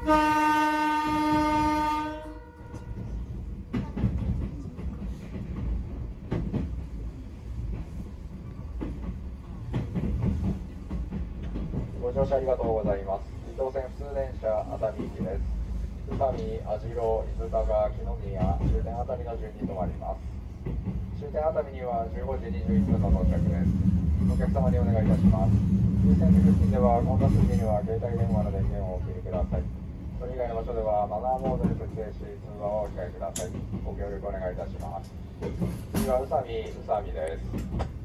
ご乗車ありがとうございます。伊東線普通電車熱海行きです。宇佐美、網代、伊豆高、木の宮、終点熱海の順に停まります。終点熱海には15時21分の到着です。お客様にお願いいたします。優先席付近では混雑時には携帯電話の電源をお切りください。それ以外の場所ではマナーモードに設定し通話をお控えください。ご協力お願いいたします。次は宇佐美、宇佐美です。